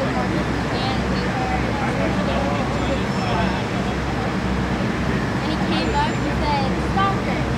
And he came up and said, soccer.